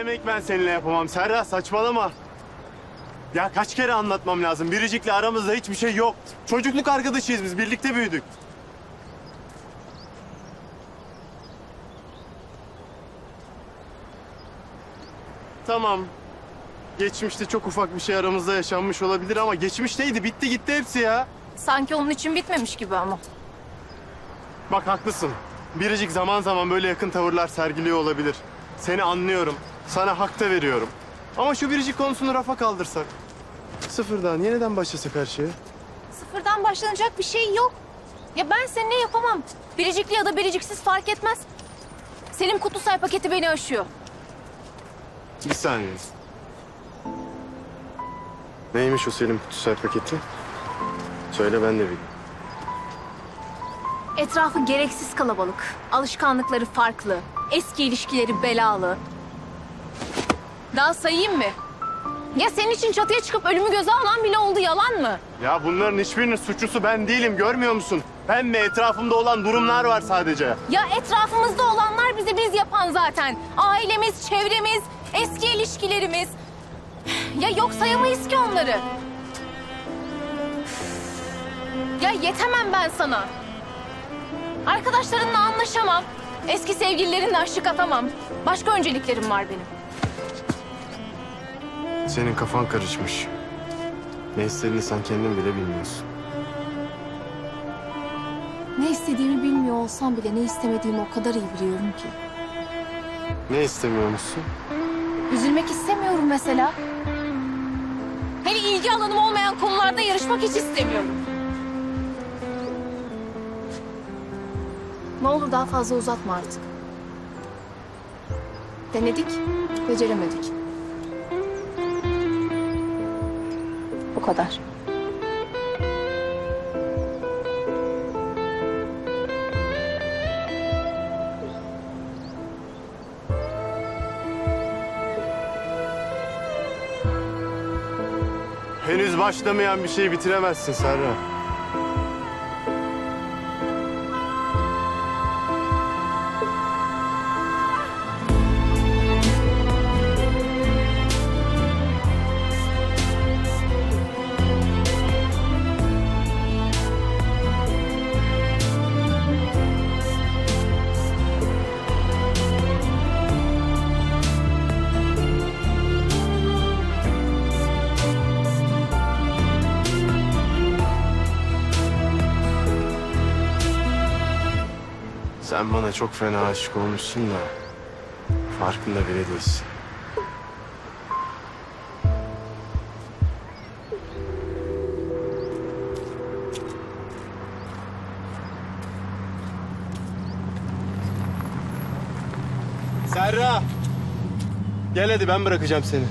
demek ben seninle yapamam Serra saçmalama. Ya kaç kere anlatmam lazım. Biricik'le aramızda hiçbir şey yok. Çocukluk arkadaşıyız biz. Birlikte büyüdük. Tamam. Geçmişte çok ufak bir şey aramızda yaşanmış olabilir ama geçmişteydi. Bitti gitti hepsi ya. Sanki onun için bitmemiş gibi ama. Bak haklısın. Biricik zaman zaman böyle yakın tavırlar sergiliyor olabilir. Seni anlıyorum. Sana hak da veriyorum. Ama şu biricik konusunu rafa kaldırsak. Sıfırdan yeniden başlasak her şeye. Sıfırdan başlanacak bir şey yok. Ya ben seninle yapamam. Biricikli ya da biriciksiz fark etmez. Selim Kutusay paketi beni aşıyor. Bir saniye. Neymiş o Selim Kutusay paketi? Söyle ben de bileyim. Etrafı gereksiz kalabalık. Alışkanlıkları farklı. Eski ilişkileri belalı. Daha sayayım mı? Ya senin için çatıya çıkıp ölümü göze alan bile oldu yalan mı? Ya bunların hiçbirinin suçlusu ben değilim görmüyor musun? Ben ve etrafımda olan durumlar var sadece. Ya etrafımızda olanlar bizi biz yapan zaten. Ailemiz, çevremiz, eski ilişkilerimiz. Ya yok sayamayız ki onları. Ya yetemem ben sana. Arkadaşlarınla anlaşamam. Eski sevgililerinle aşık atamam. Başka önceliklerim var benim. Senin kafan karışmış. Ne istediğini sen kendin bile bilmiyorsun. Ne istediğimi bilmiyor olsam bile ne istemediğimi o kadar iyi biliyorum ki. Ne istemiyor musun? Üzülmek istemiyorum mesela. Hele ilgi alanım olmayan konularda yarışmak hiç istemiyorum. Ne olur daha fazla uzatma artık. Denedik, beceremedik. Bu kadar. Henüz başlamayan bir şeyi bitiremezsin Serra. Sen bana çok fena aşık olmuşsun da farkında bile değilsin. Serra! Gel hadi ben bırakacağım seni.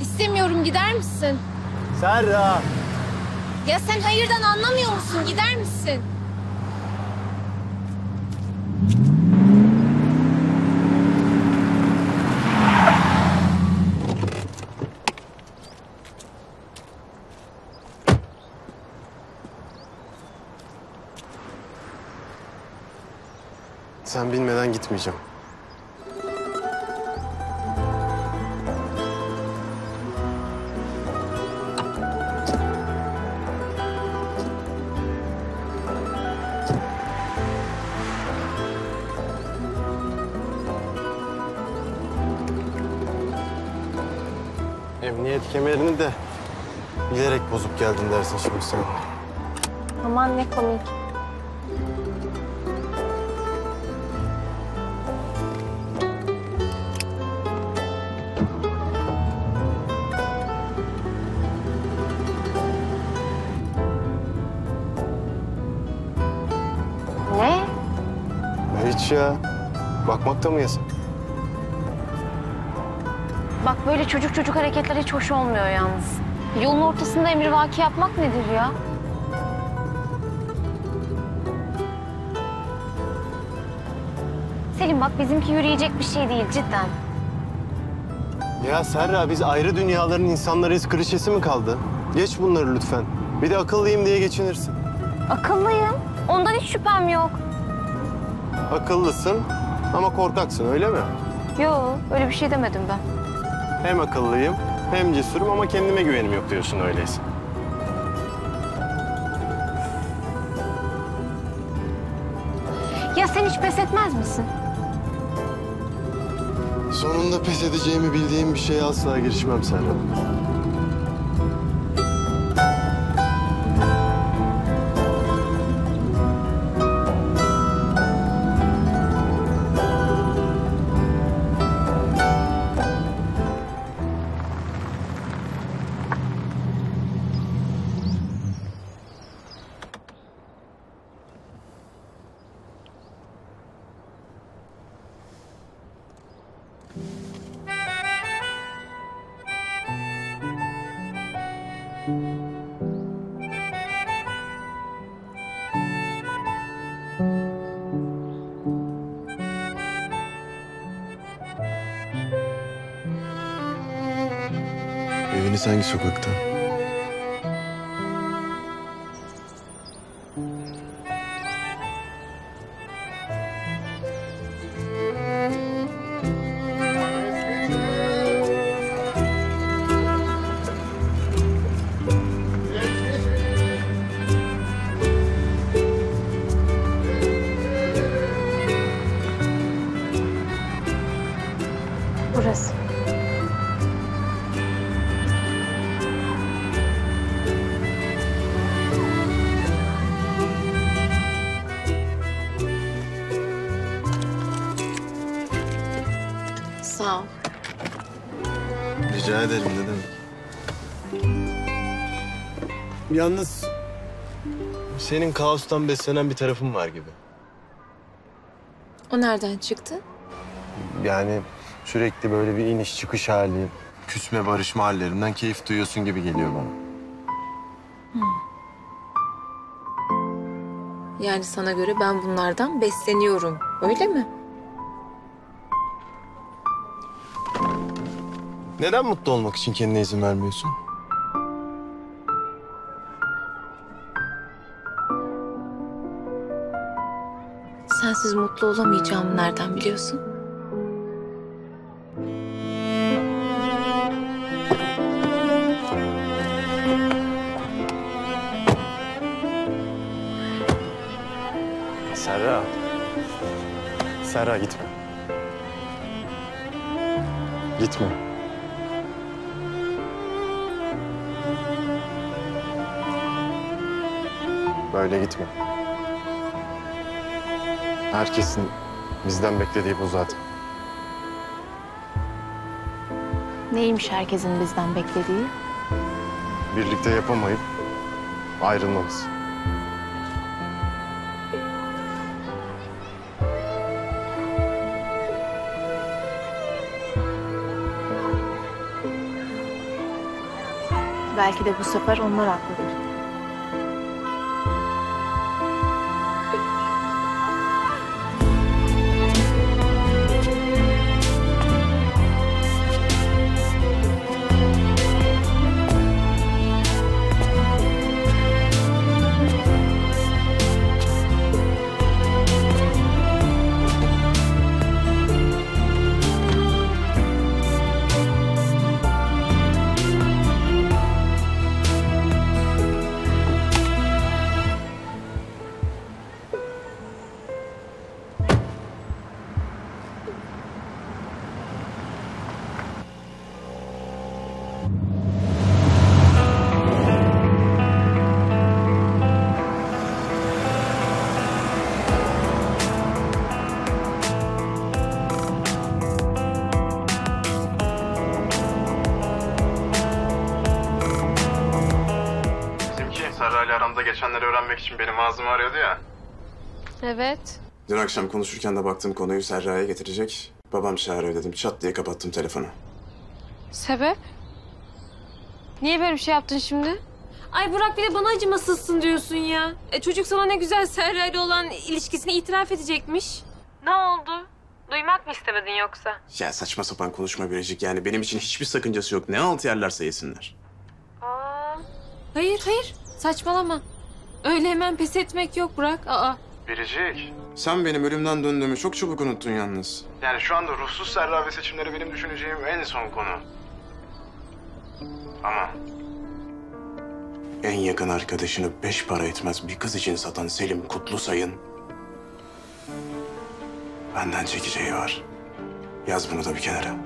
İstemiyorum gider misin? Serra! Ya sen hayırdan anlamıyor musun? Gider misin? Sen bilmeden gitmeyeceğim. Emniyet kemerini de bilerek bozup geldin dersin şimdi sen. Aman ne komik. Ya. Bakmak da mı yasak? Bak böyle çocuk çocuk hareketler hiç hoş olmuyor yalnız. Yolun ortasında emrivaki yapmak nedir ya? Selim bak bizimki yürüyecek bir şey değil cidden. Ya Serra biz ayrı dünyaların insanlarıyız klişesi mi kaldı? Geç bunları lütfen. Bir de akıllıyım diye geçinirsin. Akıllıyım. Ondan hiç şüphem yok. Akıllısın ama korkaksın öyle mi? Yo öyle bir şey demedim ben. Hem akıllıyım hem cesurum ama kendime güvenim yok diyorsun öyleyse. Ya sen hiç pes etmez misin? Sonunda pes edeceğimi bildiğim bir şeye asla girişmem Serra. Eviniz hangi sokakta? Rica ederim ne demek. Yalnız senin kaostan beslenen bir tarafın var gibi. O nereden çıktı? Yani sürekli böyle bir iniş çıkış hali, küsme barışma hallerinden keyif duyuyorsun gibi geliyor bana. Yani sana göre ben bunlardan besleniyorum. Öyle mi? Neden mutlu olmak için kendine izin vermiyorsun? Sensiz mutlu olamayacağımı nereden biliyorsun? Serra. Serra gitme. Gitme. Böyle gitme. Herkesin bizden beklediği bu zaten. Neymiş herkesin bizden beklediği? Birlikte yapamayıp ayrılmamız. Belki de bu sefer onlar haklıdır. İçin benim ağzımı arıyordu ya. Evet. Dün akşam konuşurken de baktım konuyu Serra'ya getirecek. Babam çağırıyor dedim. Çat diye kapattım telefonu. Sebep? Niye böyle bir şey yaptın şimdi? Ay Burak bir de bana acımasızsın diyorsun ya. E, çocuk sana ne güzel Serra ile olan ilişkisini itiraf edecekmiş. Ne oldu? Duymak mı istemedin yoksa? Ya saçma sapan konuşma Biricik. Yani benim için hiçbir sakıncası yok. Ne altı yerlerse yesinler. Hayır hayır saçmalama. Öyle hemen pes etmek yok Burak. Aa. Biricik. Sen benim ölümden döndüğümü çok çabuk unuttun yalnız. Yani şu anda ruhsuz Serra ve seçimleri benim düşüneceğim en son konu. Ama... En yakın arkadaşını beş para etmez bir kız için satan Selim Kutlusay'ın... Benden çekeceği var. Yaz bunu da bir kenara.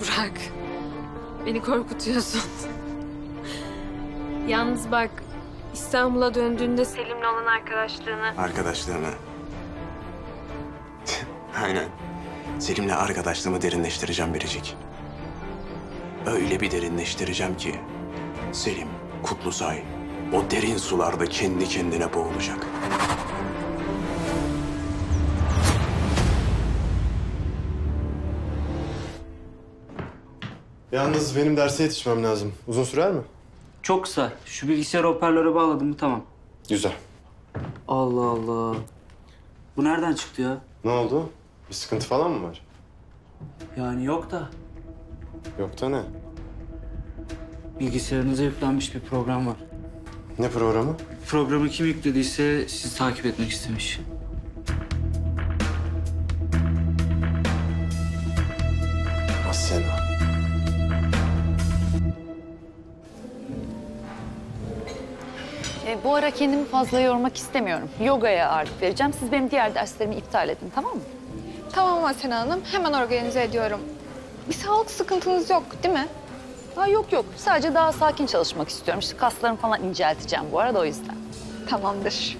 Burak. Beni korkutuyorsun. Yalnız bak İstanbul'a döndüğünde Selim'le olan arkadaşlığını Arkadaşlığımı. Aynen. Selim'le arkadaşlığımı derinleştireceğim Biricik. Öyle bir derinleştireceğim ki... Selim, Kutlusay o derin sularda kendi kendine boğulacak. Yalnız benim derse yetişmem lazım. Uzun sürer mi? Çok kısa. Şu bilgisayar hoparlöre bağladım mı tamam. Güzel. Allah Allah. Bu nereden çıktı ya? Ne oldu? Bir sıkıntı falan mı var? Yani yok da. Yok da ne? Bilgisayarınıza yüklenmiş bir program var. Ne programı? Programı kim yüklediyse sizi takip etmek istemiş. Kendimi fazla yormak istemiyorum. Yogaya ağırlık vereceğim. Siz benim diğer derslerimi iptal edin tamam mı? Tamam Asena Hanım, hemen organize ediyorum. Bir sağlık sıkıntınız yok değil mi? Ha, yok yok. Sadece daha sakin çalışmak istiyorum. İşte kaslarımı falan incelteceğim bu arada o yüzden. Tamamdır.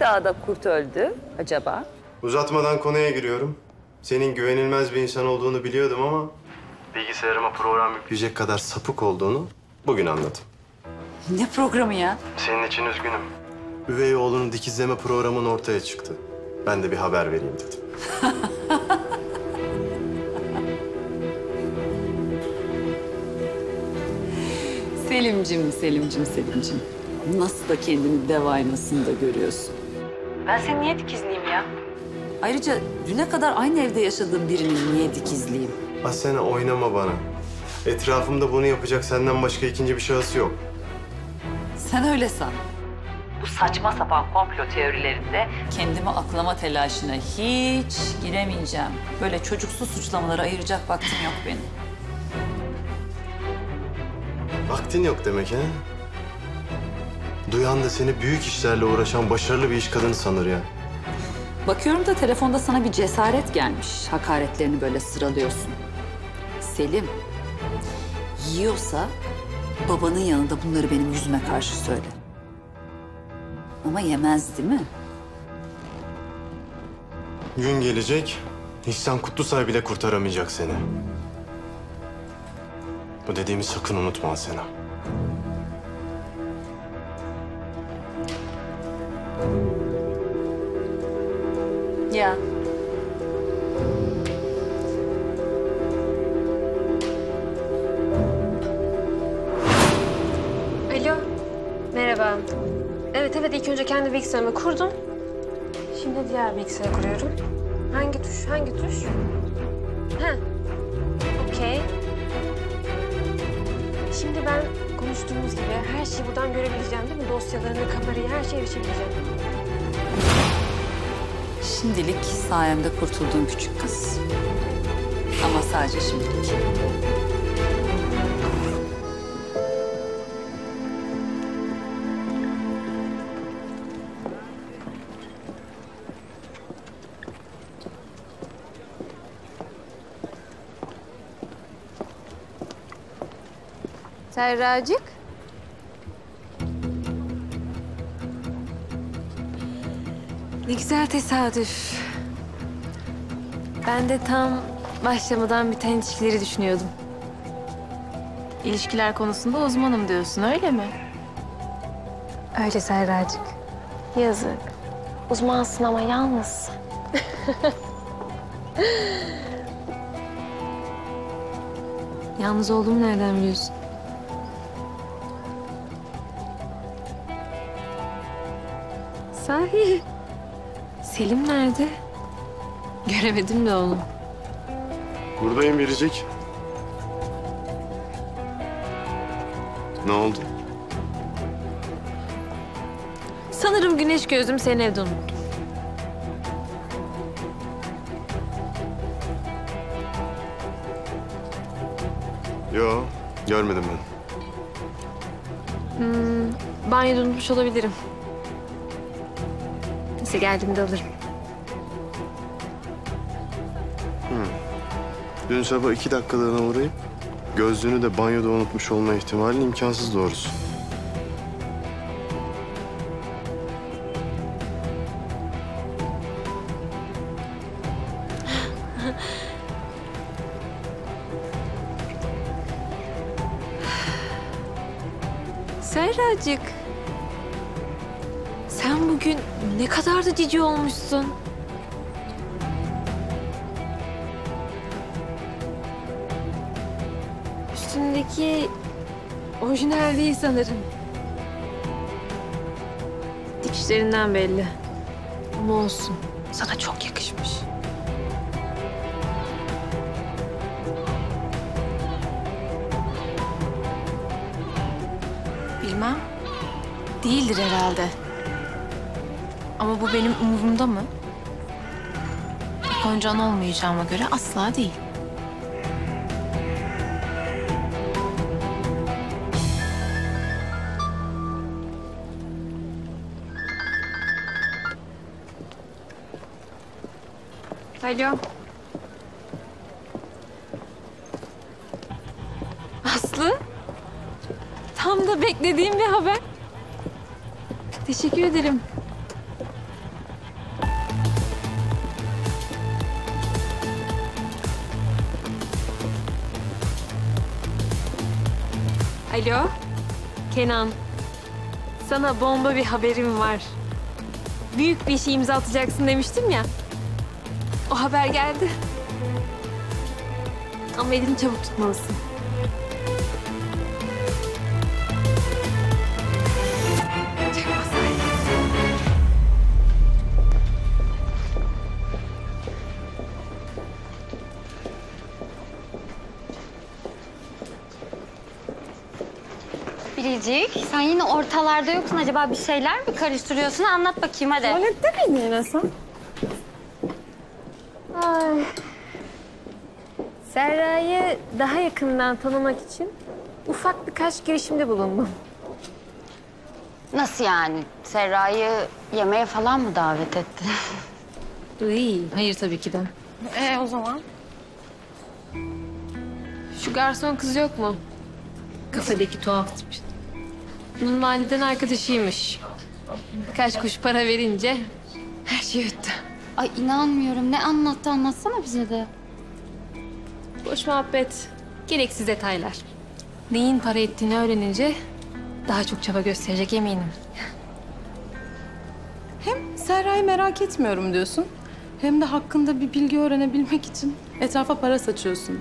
Hangi dağda kurt öldü acaba? Uzatmadan konuya giriyorum. Senin güvenilmez bir insan olduğunu biliyordum ama... Bilgisayarıma program yükleyecek kadar sapık olduğunu bugün anladım. Ne programı ya? Senin için üzgünüm. Üvey oğlunun dikizleme programın ortaya çıktı. Ben de bir haber vereyim dedim. Selimcim, Selimcim, Selimcim. Nasıl da kendini dev aynasında görüyorsun. Ben seni niye dikizleyeyim ya? Ayrıca düne kadar aynı evde yaşadığım birini niye dikizleyeyim? Asena oynama bana. Etrafımda bunu yapacak senden başka ikinci bir şahıs yok. Sen öyle san. Bu saçma sapan komplo teorilerinde kendimi aklama telaşına hiç giremeyeceğim. Böyle çocuksu suçlamaları ayıracak vaktim yok benim. Vaktin yok demek ha? Duyan da seni büyük işlerle uğraşan başarılı bir iş kadını sanır ya. Bakıyorum da telefonda sana bir cesaret gelmiş. Hakaretlerini böyle sıralıyorsun. Selim, yiyorsa babanın yanında bunları benim yüzüme karşı söyle. Ama yemez değil mi? Gün gelecek, İhsan Kutlusay bile kurtaramayacak seni. Bu dediğimi sakın unutma Asena. Ya. Alo. Merhaba. Evet evet ilk önce kendi bilgisayarımı kurdum. Şimdi diğer bilgisayarı kuruyorum. Hangi tuş? Hangi tuş? Ha. Okey. Şimdi ben konuştuğumuz gibi her şeyi buradan görebileceğim değil mi? Dosyalarını, kamerayı, her şeye erişebileceğim. Şimdilik sayemde kurtuldun küçük kız. Ama sadece şimdilik. Serracık. Güzel tesadüf. Ben de tam başlamadan biten ilişkileri düşünüyordum. İlişkiler konusunda uzmanım diyorsun öyle mi? Öyle Serracık. Yazık. Uzmansın ama yalnız. Yalnız olduğumu nereden biliyorsun? Sahi. Selim nerede? Göremedim de onu. Buradayım Biricik. Ne oldu? Sanırım güneş gözüm seni evde unuttum. Yo, görmedim ben. Banyoda unutmuş olabilirim. Neyse geldiğimde alırım. Dün sabah iki dakikalığına uğrayıp gözlüğünü de banyoda unutmuş olma ihtimalin imkansız doğrusu. Sen bugün ne kadar da cici olmuşsun. Üstündeki orijinal değil sanırım. Dikişlerinden belli. Ama olsun. Sana çok yakışmış. Bilmem. Değildir herhalde. Ama bu benim umurumda mı? Koncan olmayacağıma göre asla değil. Alo. Aslı. Tam da beklediğim bir haber. Teşekkür ederim. Alo. Kenan. Sana bomba bir haberim var. Büyük bir şey imza atacaksın demiştim ya. O haber geldi. Ama elini çabuk tutmalısın. Biricik, sen yine ortalarda yoksun. Acaba bir şeyler mi karıştırıyorsun? Anlat bakayım hadi. Tuvalette miydin yine sen? Ay. Serra'yı daha yakından tanımak için ufak birkaç girişimde bulundum. Nasıl yani? Serra'yı yemeğe falan mı davet ettin? İyi. Hayır tabii ki de. Ee o zaman? Şu garson kız yok mu? Kafadaki tuhaf tip. Bunun validen arkadaşıymış. Birkaç kuş para verince her şey yuttu. Ay inanmıyorum. Ne anlattı? Anlatsana bize de. Boş muhabbet. Gereksiz detaylar. Neyin para ettiğini öğrenince daha çok çaba gösterecek eminim. Serra'yı merak etmiyorum diyorsun. Hem de hakkında bir bilgi öğrenebilmek için etrafa para saçıyorsun.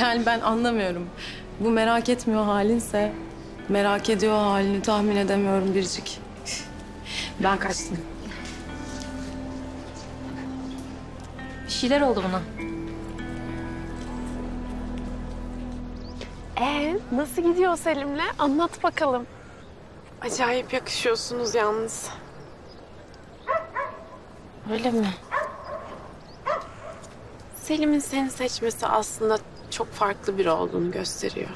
Yani ben anlamıyorum. Bu merak etmiyor halinse merak ediyor halini tahmin edemiyorum Biricik. Ben kaçtım. Bir şeyler oldu buna. Ee, nasıl gidiyor Selim'le? Anlat bakalım. Acayip yakışıyorsunuz yalnız. Öyle mi? Selim'in seni seçmesi aslında çok farklı biri olduğunu gösteriyor.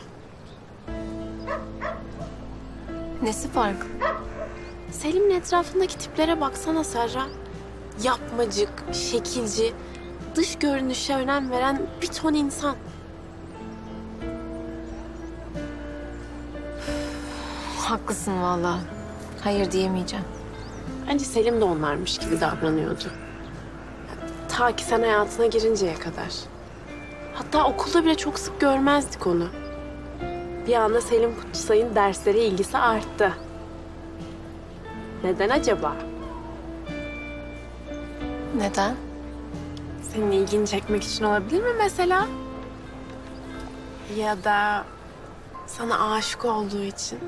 Nesi farklı? Selim'in etrafındaki tiplere baksana Serra. Yapmacık, şekilci, dış görünüşe önem veren bir ton insan. Haklısın vallahi. Hayır diyemeyeceğim. Bence Selim de onlarmış gibi davranıyordu. Ta ki sen hayatına girinceye kadar. Hatta okulda bile çok sık görmezdik onu. Bir anda Selim Kutsay'ın derslere ilgisi arttı. Neden acaba? Neden? Senin ilgini çekmek için olabilir mi mesela? Ya da sana aşık olduğu için.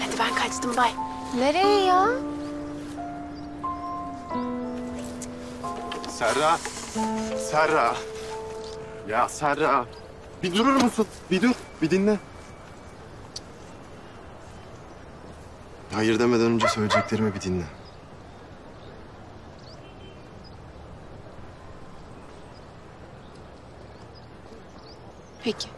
Hadi ben kaçtım bay. Nereye ya? Serra. Serra. Ya Serra. Bir durur musun? Bir dur. Bir dinle. Hayır demeden önce söyleyeceklerimi bir dinle. Peki.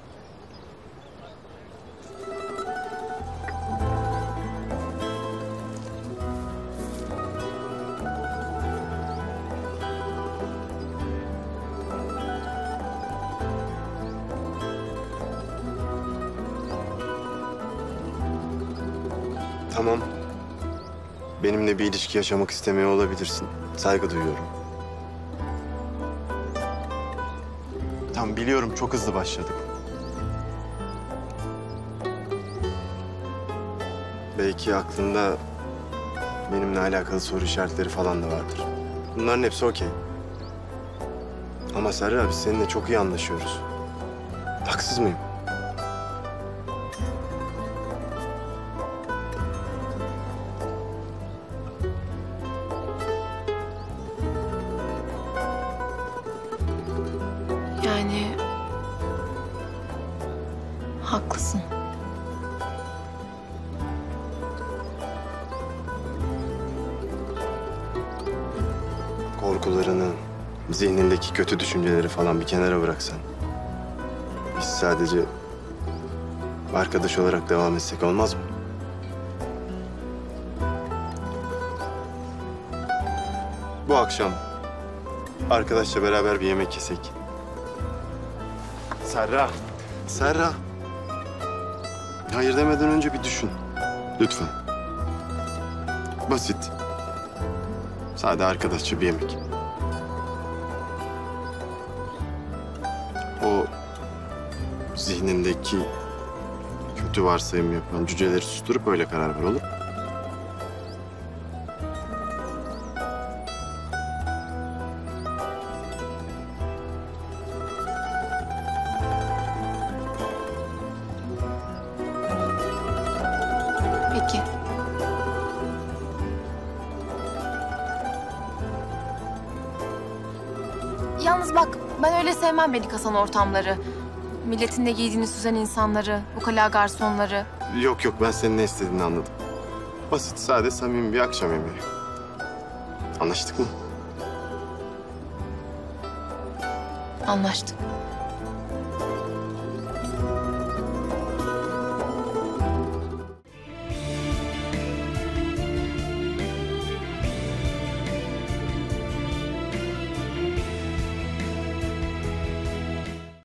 Bir ilişki yaşamak istemiyor olabilirsin. Saygı duyuyorum. Tamam biliyorum çok hızlı başladık. Belki aklında benimle alakalı soru işaretleri falan da vardır. Bunların hepsi okey. Ama Serra biz seninle çok iyi anlaşıyoruz. Haksız mıyım? Düşünceleri falan bir kenara bıraksan. Biz sadece arkadaş olarak devam etsek olmaz mı? Bu akşam arkadaşla beraber bir yemek yesek. Serra, Serra. Hayır demeden önce bir düşün. Lütfen. Basit. Sade arkadaşça bir yemek. Zihnindeki kötü varsayım yapan cüceleri susturup öyle karar ver olur? Peki. Yalnız bak ben öyle sevmem Melik Hasan ortamları. Milletin ne giydiğini süzen insanları, bu kala garsonları. Yok yok ben senin ne istediğini anladım. Basit, sade, samimi bir akşam yemeği. Anlaştık mı? Anlaştık.